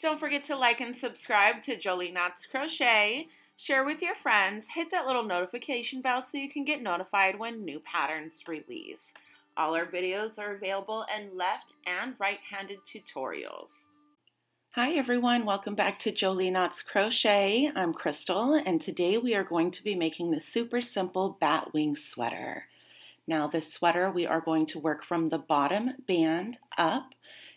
Don't forget to like and subscribe to Jolie Knots Crochet. Share with your friends. Hit that little notification bell so you can get notified when new patterns release. All our videos are available in left and right-handed tutorials. Hi everyone, welcome back to Jolie Knots Crochet. I'm Crystal and today we are going to be making the super simple bat wing sweater. Now this sweater we are going to work from the bottom band up,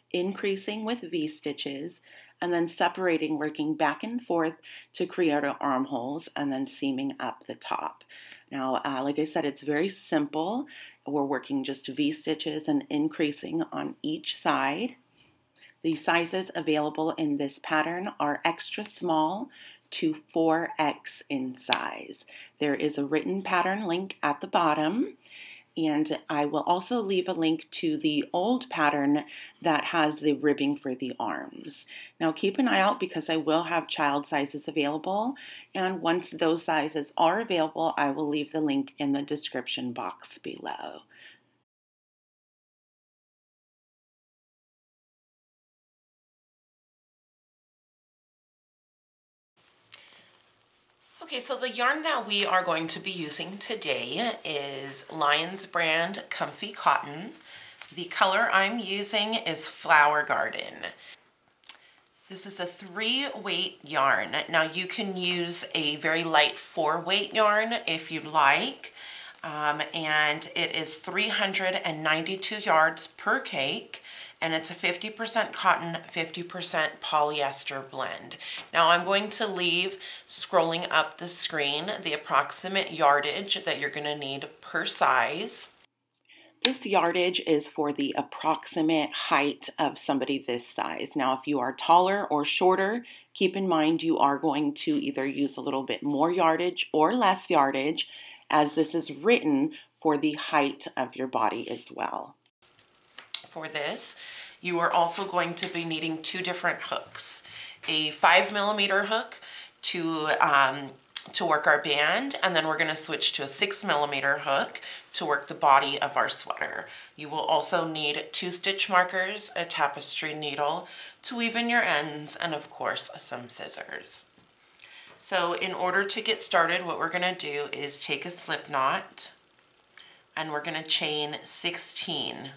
increasing with V-stitches, and then separating, working back and forth to create our armholes and then seaming up the top. Now, uh, like I said, it's very simple. We're working just V-stitches and increasing on each side. The sizes available in this pattern are extra small to 4X in size. There is a written pattern link at the bottom and I will also leave a link to the old pattern that has the ribbing for the arms. Now keep an eye out because I will have child sizes available and once those sizes are available I will leave the link in the description box below. Okay, so the yarn that we are going to be using today is Lions brand Comfy Cotton. The color I'm using is Flower Garden. This is a three weight yarn. Now you can use a very light four weight yarn if you'd like. Um, and it is 392 yards per cake and it's a 50% cotton, 50% polyester blend. Now I'm going to leave scrolling up the screen the approximate yardage that you're gonna need per size. This yardage is for the approximate height of somebody this size. Now, if you are taller or shorter, keep in mind you are going to either use a little bit more yardage or less yardage as this is written for the height of your body as well for this, you are also going to be needing two different hooks. A five millimeter hook to, um, to work our band, and then we're gonna switch to a six millimeter hook to work the body of our sweater. You will also need two stitch markers, a tapestry needle to weave in your ends, and of course, some scissors. So in order to get started, what we're gonna do is take a slip knot, and we're gonna chain 16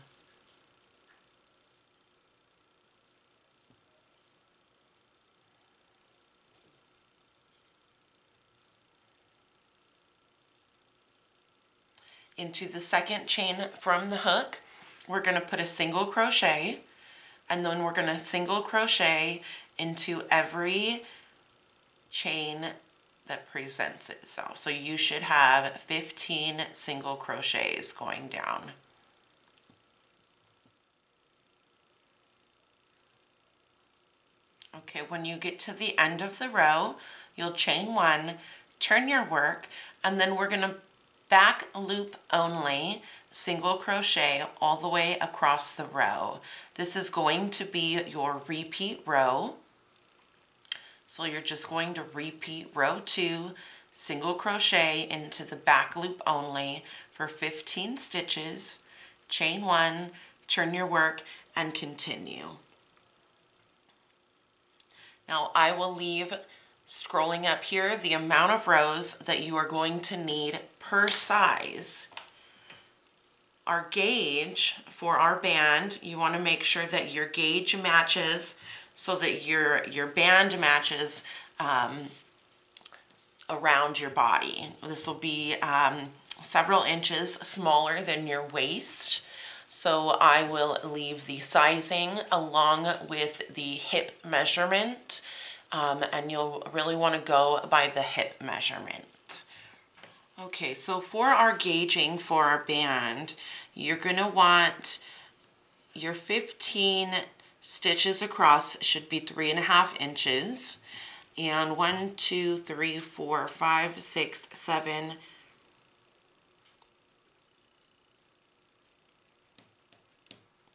into the second chain from the hook, we're going to put a single crochet and then we're going to single crochet into every chain that presents itself. So you should have 15 single crochets going down. Okay, when you get to the end of the row, you'll chain one, turn your work, and then we're going to back loop only single crochet all the way across the row. This is going to be your repeat row. So you're just going to repeat row two, single crochet into the back loop only for 15 stitches, chain one, turn your work, and continue. Now I will leave scrolling up here the amount of rows that you are going to need per size. Our gauge for our band, you want to make sure that your gauge matches so that your, your band matches um, around your body. This will be um, several inches smaller than your waist. So I will leave the sizing along with the hip measurement um, and you'll really want to go by the hip measurement. Okay, so for our gauging for our band, you're going to want your 15 stitches across should be three and a half inches and one, two, three, four, five, six, seven,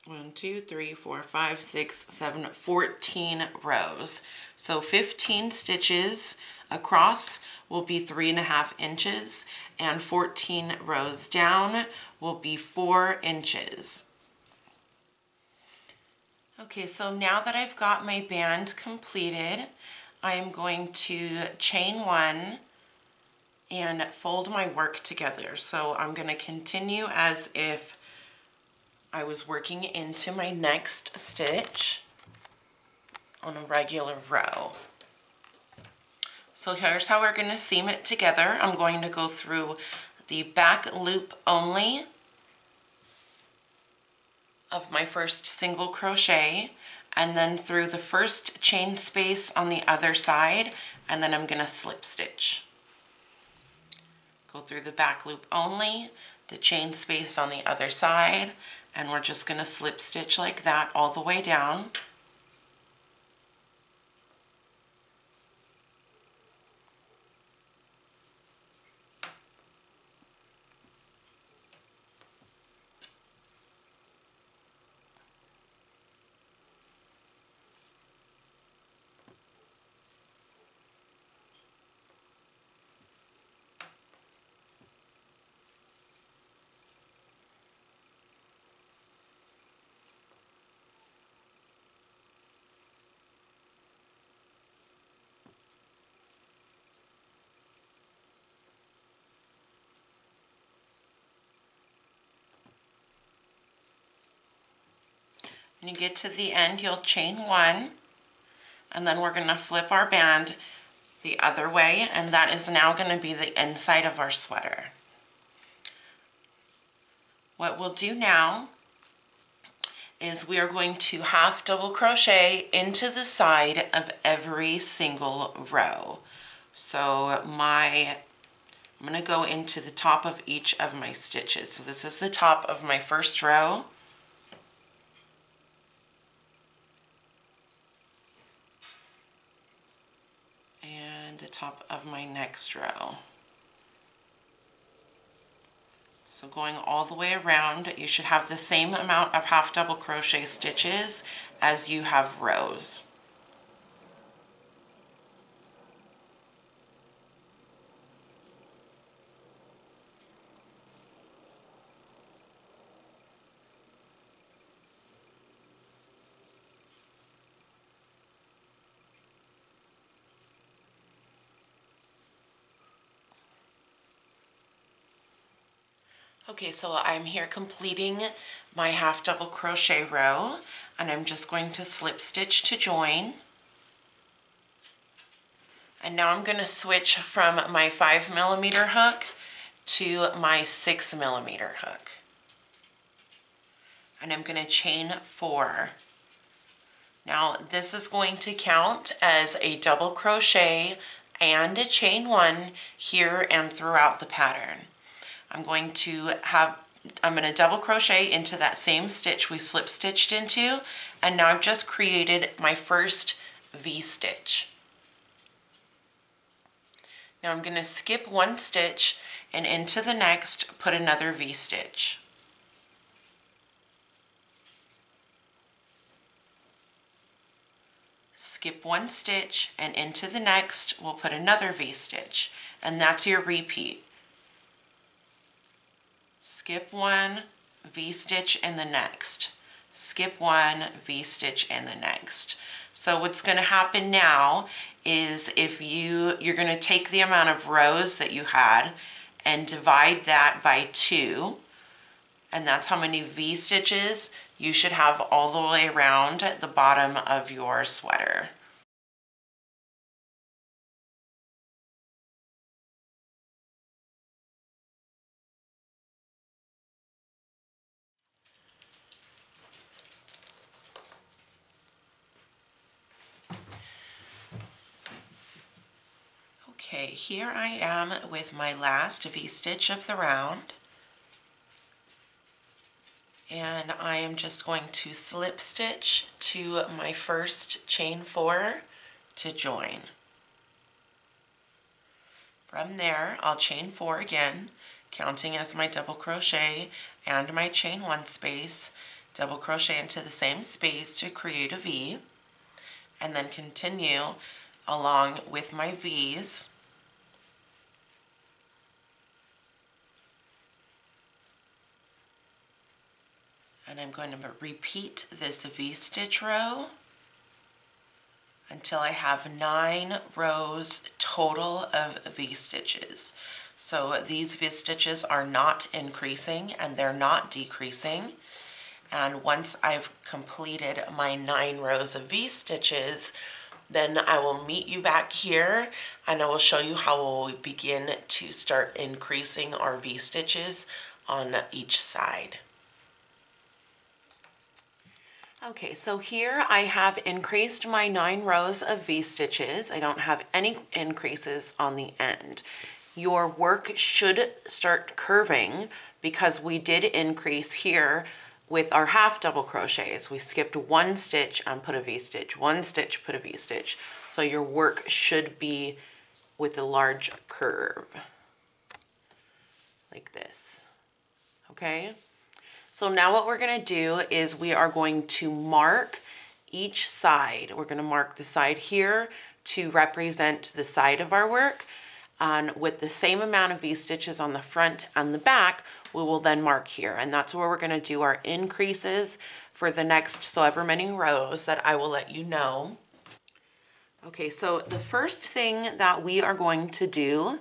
one, two, three, four, five, six, seven, 14 rows. So 15 stitches across will be three and a half inches and 14 rows down will be four inches. Okay, so now that I've got my band completed, I am going to chain one and fold my work together. So I'm going to continue as if I was working into my next stitch on a regular row. So here's how we're going to seam it together. I'm going to go through the back loop only of my first single crochet and then through the first chain space on the other side and then I'm going to slip stitch. Go through the back loop only, the chain space on the other side, and we're just going to slip stitch like that all the way down. When you get to the end, you'll chain one, and then we're gonna flip our band the other way, and that is now gonna be the inside of our sweater. What we'll do now is we are going to half double crochet into the side of every single row. So my, I'm gonna go into the top of each of my stitches. So this is the top of my first row. Top of my next row. So going all the way around, you should have the same amount of half double crochet stitches as you have rows. Okay, so I'm here completing my half double crochet row and I'm just going to slip stitch to join. And now I'm gonna switch from my five millimeter hook to my six millimeter hook. And I'm gonna chain four. Now this is going to count as a double crochet and a chain one here and throughout the pattern. I'm going to have, I'm going to double crochet into that same stitch we slip stitched into, and now I've just created my first V-stitch. Now I'm going to skip one stitch and into the next put another V-stitch. Skip one stitch and into the next we'll put another V-stitch and that's your repeat skip one, V-stitch in the next, skip one, V-stitch in the next. So what's going to happen now is if you, you're going to take the amount of rows that you had and divide that by two, and that's how many V-stitches you should have all the way around the bottom of your sweater. Okay, here I am with my last V-stitch of the round. And I am just going to slip stitch to my first chain four to join. From there, I'll chain four again, counting as my double crochet and my chain one space, double crochet into the same space to create a V, and then continue along with my V's And I'm going to repeat this V-stitch row until I have nine rows total of V-stitches. So these V-stitches are not increasing and they're not decreasing. And once I've completed my nine rows of V-stitches, then I will meet you back here and I will show you how we'll begin to start increasing our V-stitches on each side. Okay, so here I have increased my nine rows of V-stitches. I don't have any increases on the end. Your work should start curving because we did increase here with our half double crochets. We skipped one stitch and put a V-stitch, one stitch, put a V-stitch. So your work should be with a large curve, like this, okay? So now what we're gonna do is we are going to mark each side. We're gonna mark the side here to represent the side of our work. And with the same amount of V-stitches on the front and the back, we will then mark here. And that's where we're gonna do our increases for the next so ever many rows that I will let you know. Okay, so the first thing that we are going to do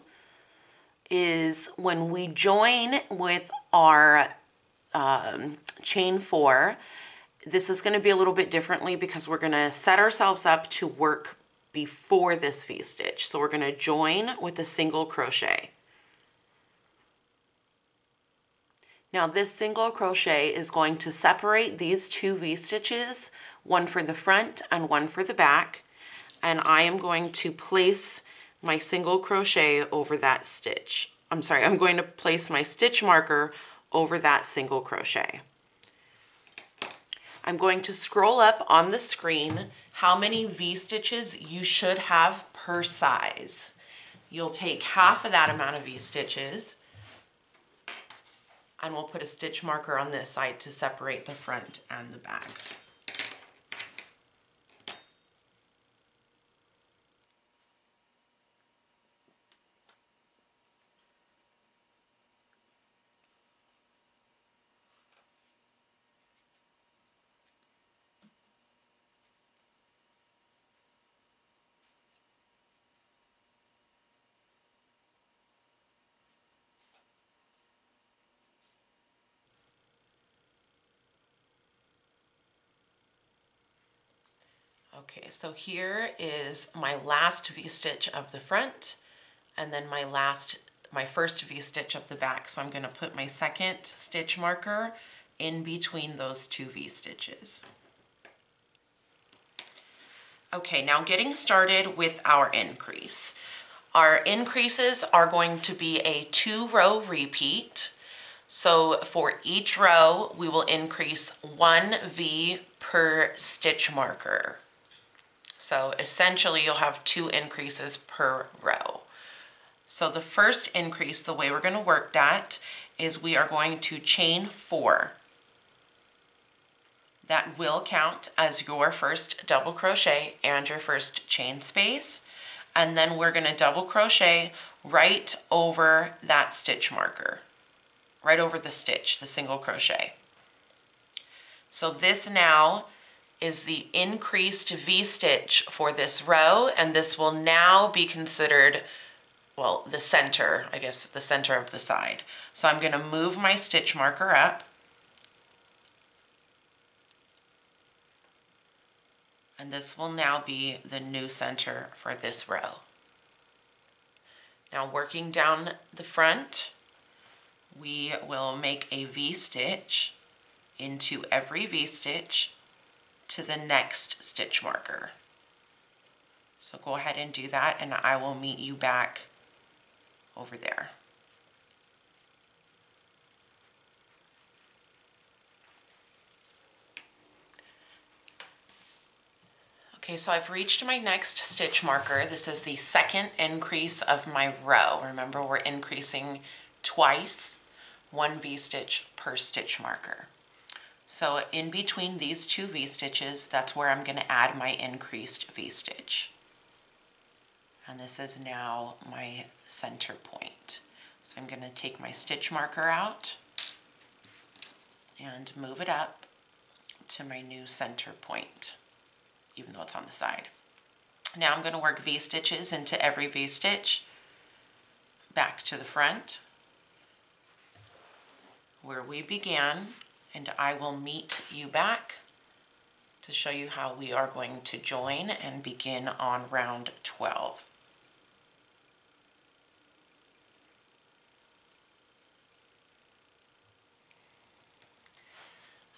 is when we join with our um, chain four. This is going to be a little bit differently because we're going to set ourselves up to work before this V-stitch. So we're going to join with a single crochet. Now this single crochet is going to separate these two V-stitches, one for the front and one for the back. And I am going to place my single crochet over that stitch. I'm sorry, I'm going to place my stitch marker over that single crochet. I'm going to scroll up on the screen how many V-stitches you should have per size. You'll take half of that amount of V-stitches and we'll put a stitch marker on this side to separate the front and the back. Okay, so here is my last V-stitch of the front and then my last, my first V-stitch of the back. So I'm gonna put my second stitch marker in between those two V-stitches. Okay, now getting started with our increase. Our increases are going to be a two row repeat. So for each row, we will increase one V per stitch marker. So essentially you'll have two increases per row. So the first increase, the way we're gonna work that is we are going to chain four. That will count as your first double crochet and your first chain space. And then we're gonna double crochet right over that stitch marker, right over the stitch, the single crochet. So this now is the increased V-stitch for this row, and this will now be considered, well, the center, I guess the center of the side. So I'm gonna move my stitch marker up. And this will now be the new center for this row. Now working down the front, we will make a V-stitch into every V-stitch to the next stitch marker. So go ahead and do that and I will meet you back over there. Okay, so I've reached my next stitch marker. This is the second increase of my row. Remember, we're increasing twice, one V-stitch per stitch marker. So in between these two V-stitches, that's where I'm gonna add my increased V-stitch. And this is now my center point. So I'm gonna take my stitch marker out and move it up to my new center point, even though it's on the side. Now I'm going to work V-stitches into every V-stitch back to the front where we began and I will meet you back to show you how we are going to join and begin on round 12.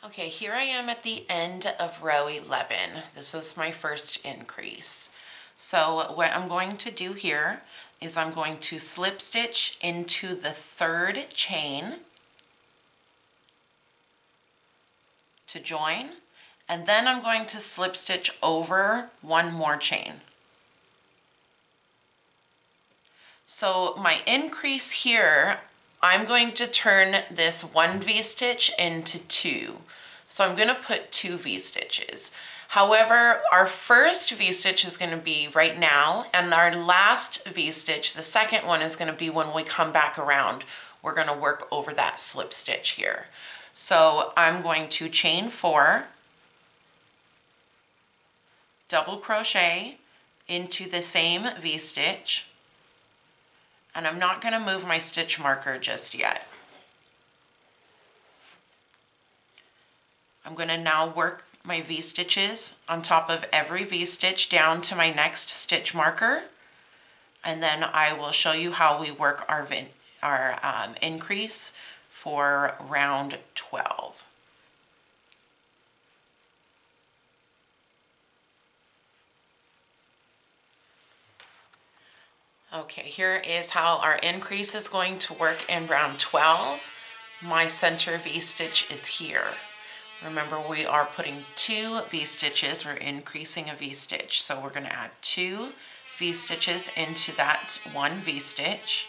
Okay, here I am at the end of row 11. This is my first increase. So what I'm going to do here is I'm going to slip stitch into the third chain to join and then I'm going to slip stitch over one more chain. So my increase here, I'm going to turn this one V-stitch into two. So I'm gonna put two V-stitches. However, our first V-stitch is gonna be right now, and our last V-stitch, the second one is gonna be when we come back around. We're gonna work over that slip stitch here. So I'm going to chain four, double crochet into the same V-stitch, and I'm not gonna move my stitch marker just yet. I'm gonna now work my V-stitches on top of every V-stitch down to my next stitch marker. And then I will show you how we work our, our um, increase for round 12. Okay, here is how our increase is going to work in round 12. My center V-stitch is here. Remember we are putting two V-stitches, we're increasing a V-stitch. So we're gonna add two V-stitches into that one V-stitch.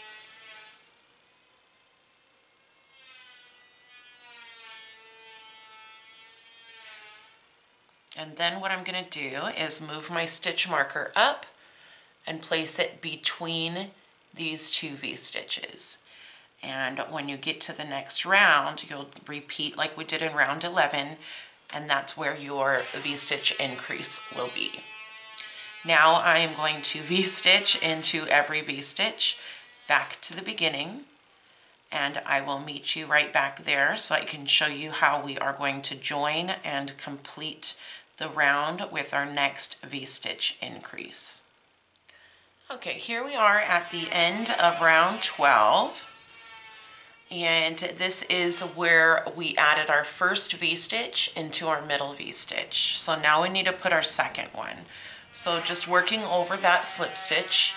And then what I'm gonna do is move my stitch marker up and place it between these two V-stitches. And when you get to the next round, you'll repeat like we did in round 11, and that's where your V-stitch increase will be. Now I am going to V-stitch into every V-stitch back to the beginning, and I will meet you right back there so I can show you how we are going to join and complete the round with our next V-stitch increase. Okay, here we are at the end of round 12. And this is where we added our first V-stitch into our middle V-stitch. So now we need to put our second one. So just working over that slip stitch,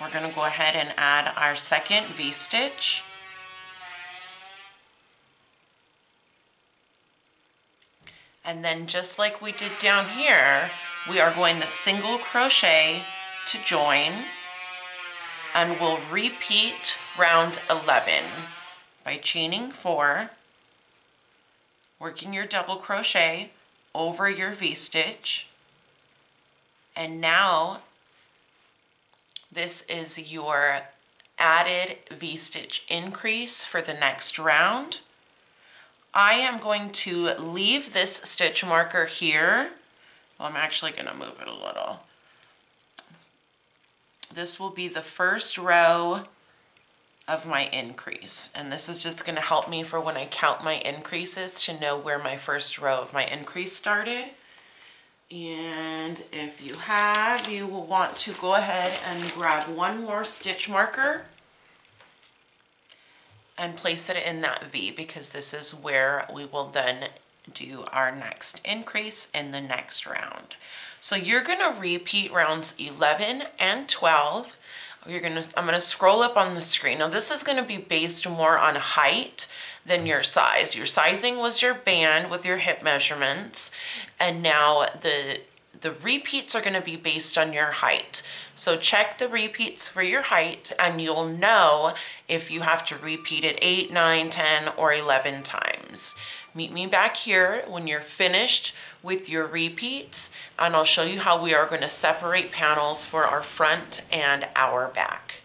we're gonna go ahead and add our second V-stitch. And then just like we did down here, we are going to single crochet to join and we'll repeat round 11 by chaining four, working your double crochet over your V-stitch, and now this is your added V-stitch increase for the next round. I am going to leave this stitch marker here. Well, I'm actually going to move it a little. This will be the first row of my increase. And this is just gonna help me for when I count my increases to know where my first row of my increase started. And if you have, you will want to go ahead and grab one more stitch marker and place it in that V because this is where we will then do our next increase in the next round. So you're gonna repeat rounds 11 and 12 you're gonna, I'm gonna scroll up on the screen. Now this is gonna be based more on height than your size. Your sizing was your band with your hip measurements, and now the the repeats are gonna be based on your height. So check the repeats for your height and you'll know if you have to repeat it 8, 9, 10, or 11 times. Meet me back here when you're finished with your repeats and I'll show you how we are going to separate panels for our front and our back.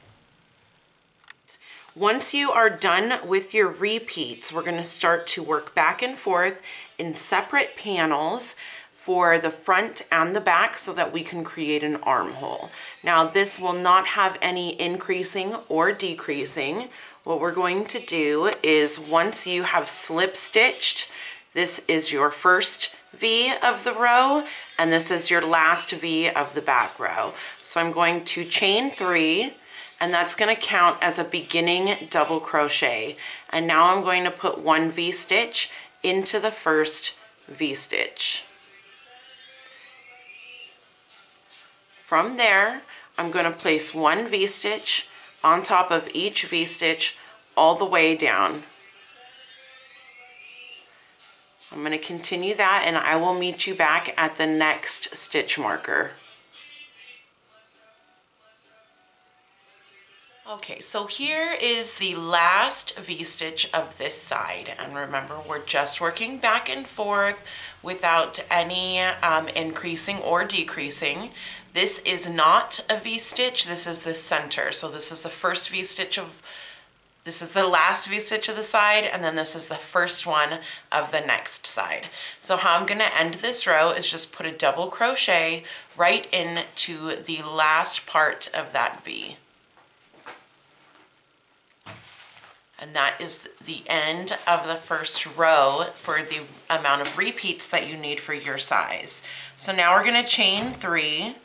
Once you are done with your repeats, we're gonna start to work back and forth in separate panels for the front and the back so that we can create an armhole. Now this will not have any increasing or decreasing. What we're going to do is once you have slip stitched, this is your first V of the row and this is your last V of the back row. So I'm going to chain three and that's gonna count as a beginning double crochet. And now I'm going to put one V-stitch into the first V-stitch. From there, I'm gonna place one V-stitch on top of each V-stitch all the way down. I'm gonna continue that and I will meet you back at the next stitch marker. Okay, so here is the last V-stitch of this side. And remember, we're just working back and forth without any um, increasing or decreasing. This is not a V-stitch, this is the center. So this is the first V-stitch of, this is the last V-stitch of the side, and then this is the first one of the next side. So how I'm gonna end this row is just put a double crochet right into the last part of that V. And that is the end of the first row for the amount of repeats that you need for your size. So now we're gonna chain three,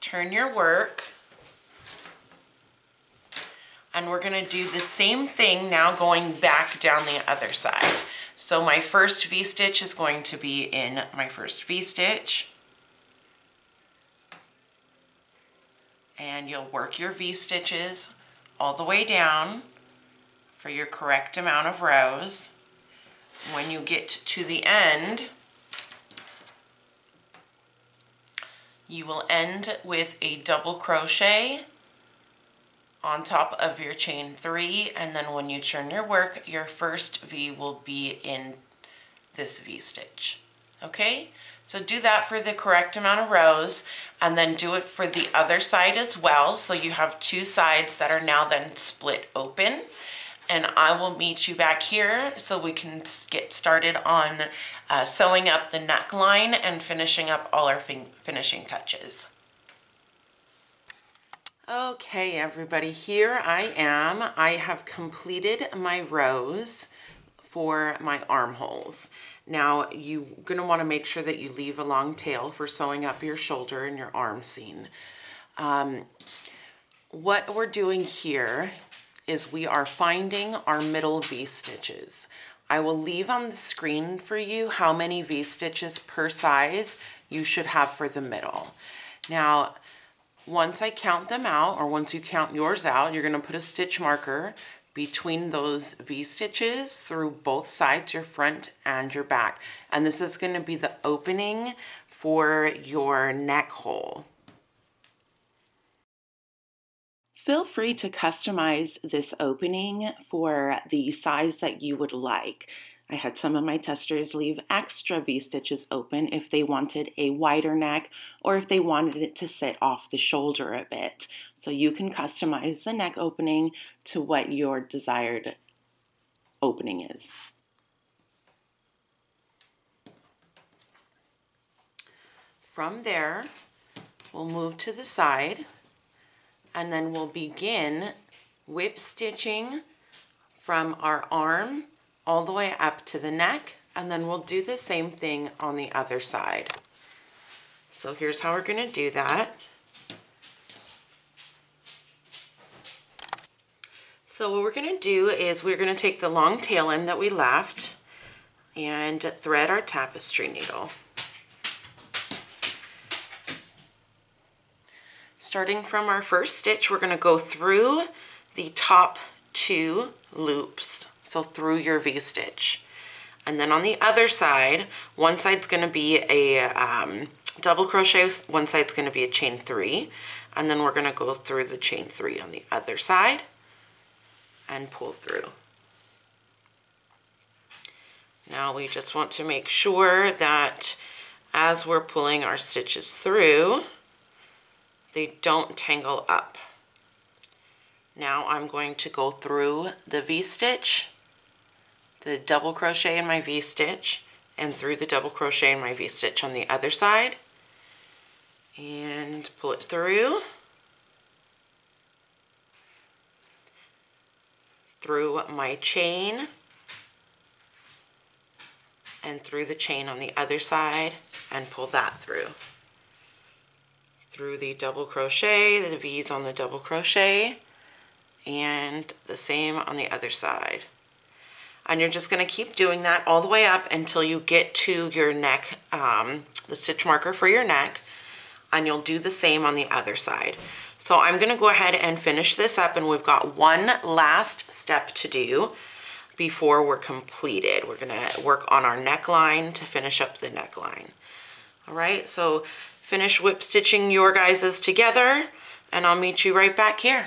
turn your work, and we're gonna do the same thing now going back down the other side. So my first V-stitch is going to be in my first V-stitch. And you'll work your V-stitches all the way down for your correct amount of rows. When you get to the end, you will end with a double crochet on top of your chain three and then when you turn your work your first V will be in this V stitch okay so do that for the correct amount of rows and then do it for the other side as well. So you have two sides that are now then split open. And I will meet you back here so we can get started on uh, sewing up the neckline and finishing up all our fin finishing touches. Okay, everybody, here I am. I have completed my rows for my armholes. Now you're gonna wanna make sure that you leave a long tail for sewing up your shoulder and your arm seam. Um, what we're doing here is we are finding our middle V-stitches. I will leave on the screen for you how many V-stitches per size you should have for the middle. Now, once I count them out, or once you count yours out, you're gonna put a stitch marker between those V-stitches through both sides, your front and your back. And this is gonna be the opening for your neck hole. Feel free to customize this opening for the size that you would like. I had some of my testers leave extra V-stitches open if they wanted a wider neck or if they wanted it to sit off the shoulder a bit. So you can customize the neck opening to what your desired opening is. From there, we'll move to the side and then we'll begin whip stitching from our arm all the way up to the neck and then we'll do the same thing on the other side. So here's how we're going to do that. So what we're going to do is we're going to take the long tail end that we left and thread our tapestry needle. Starting from our first stitch, we're going to go through the top two loops so through your V-stitch. And then on the other side, one side's going to be a um, double crochet, one side's going to be a chain three, and then we're going to go through the chain three on the other side and pull through. Now we just want to make sure that as we're pulling our stitches through, they don't tangle up. Now I'm going to go through the V-stitch, the double crochet in my V-stitch, and through the double crochet in my V-stitch on the other side. And pull it through. Through my chain and through the chain on the other side and pull that through. Through the double crochet, the V's on the double crochet, and the same on the other side. And you're just going to keep doing that all the way up until you get to your neck, um, the stitch marker for your neck, and you'll do the same on the other side. So I'm going to go ahead and finish this up and we've got one last step to do before we're completed. We're gonna work on our neckline to finish up the neckline. All right, so finish whip stitching your guys's together and I'll meet you right back here.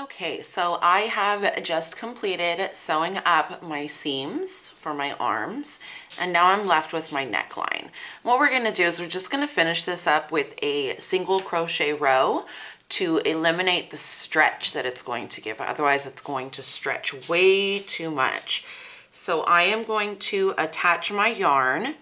Okay, so I have just completed sewing up my seams for my arms and now I'm left with my neckline. What we're gonna do is we're just gonna finish this up with a single crochet row to eliminate the stretch that it's going to give. Otherwise, it's going to stretch way too much. So I am going to attach my yarn.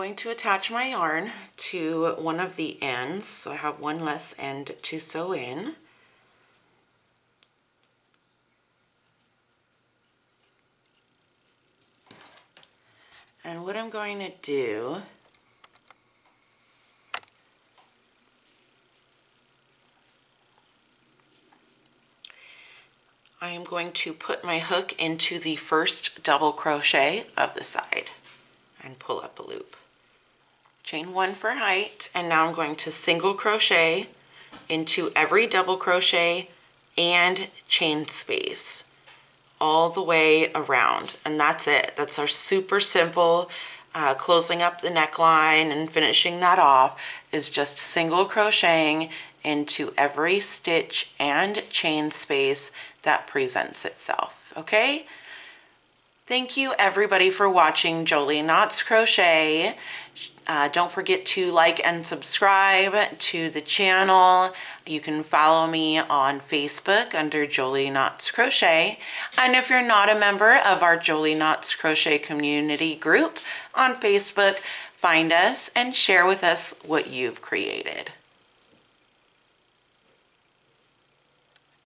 Going to attach my yarn to one of the ends, so I have one less end to sew in. And what I'm going to do I am going to put my hook into the first double crochet of the side and pull up a loop. Chain one for height and now I'm going to single crochet into every double crochet and chain space all the way around. And that's it. That's our super simple uh, closing up the neckline and finishing that off is just single crocheting into every stitch and chain space that presents itself okay? Thank you everybody for watching Jolie Knots Crochet. Uh, don't forget to like and subscribe to the channel. You can follow me on Facebook under Jolie Knots Crochet. And if you're not a member of our Jolie Knots Crochet community group on Facebook, find us and share with us what you've created.